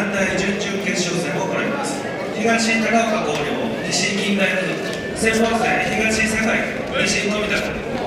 団体準々決勝戦を行います。東高岡工業西近代附属先鋒戦東堺西富田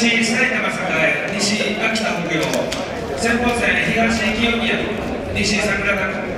西埼玉栄西秋田北陽先鋒線東清宮西桜田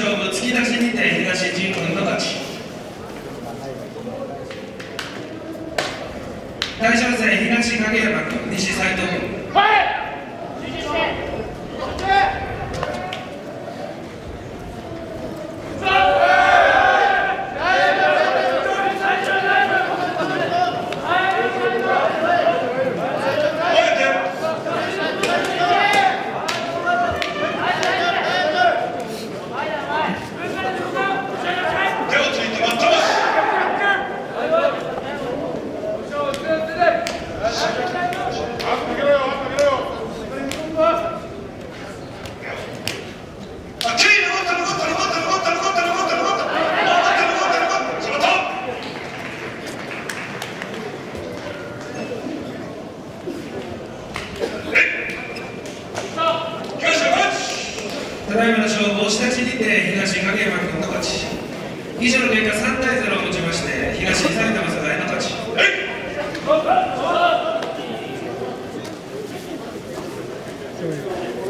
勝負突き出しにて東陣君の勝ち。大将戦東影山君西斎藤。君ただいまの勝負押し出しにて東影山君の勝ち。以上の結果3対0をもちまして東埼玉栄の勝ち。え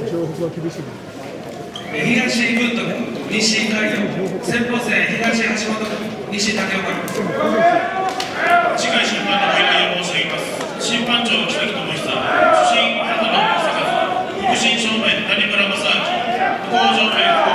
い情報は厳しいな。え東文斗君西海洋先鋒戦東橋本君西武岡。君 Vamos, Alfredo.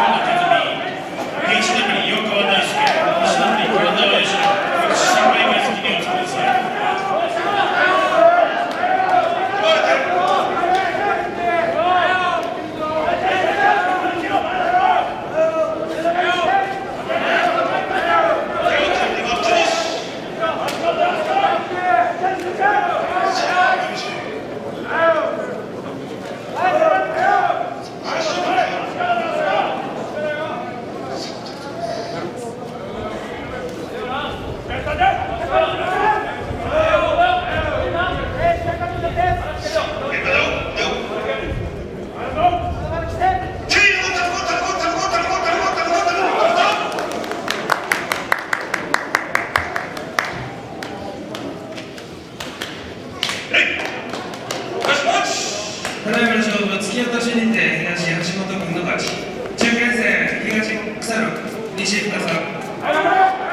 Gracias.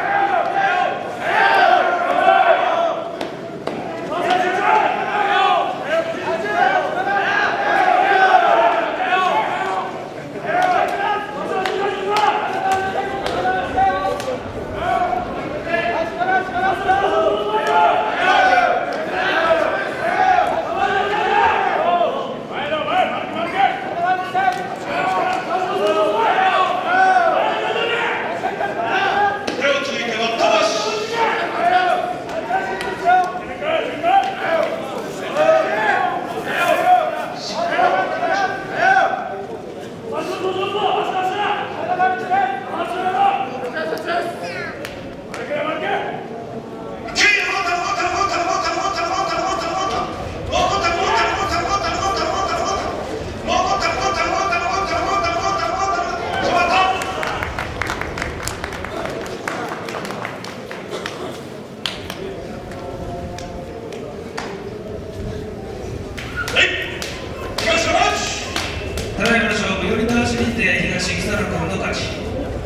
空の者たち。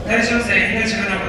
大将戦東花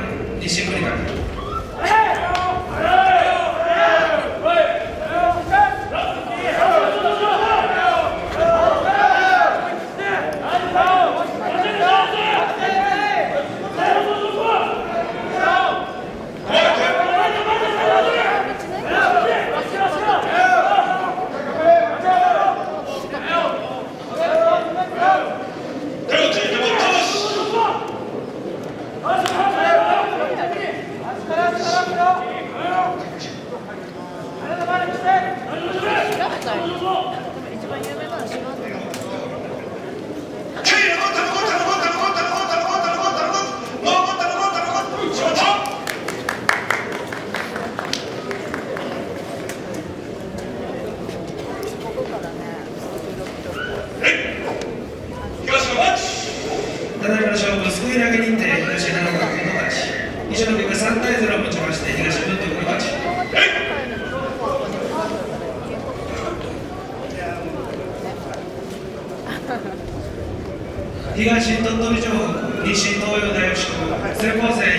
ただいまの勝負す投げにて東花の勝ち以上の結果3対0を持ちまして東文の勝ち東鳥取城北西東洋大学先行生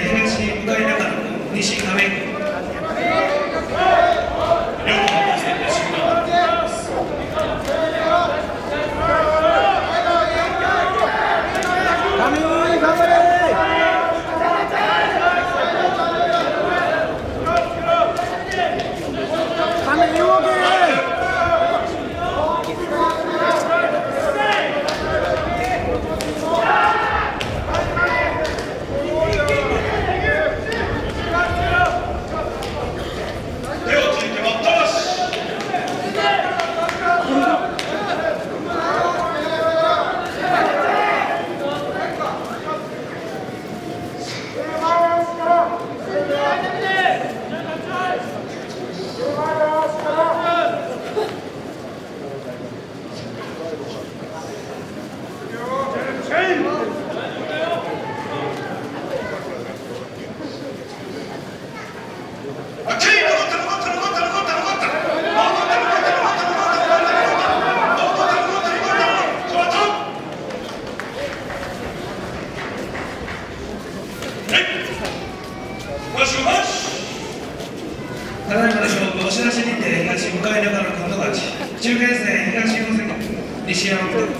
Michelle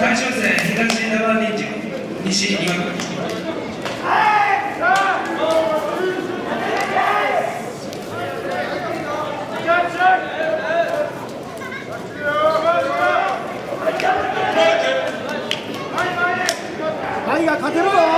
大将戦東長人西岩国いが勝てるぞ。